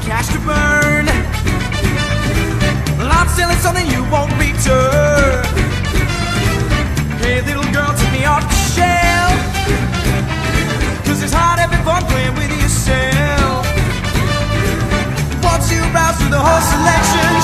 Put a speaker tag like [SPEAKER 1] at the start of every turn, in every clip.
[SPEAKER 1] cash to burn. Well, I'm selling something you won't return. Hey, little girl, take me off the shelf. Cause it's hard having fun playing with yourself. Once you browse through the whole selection.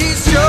[SPEAKER 1] início.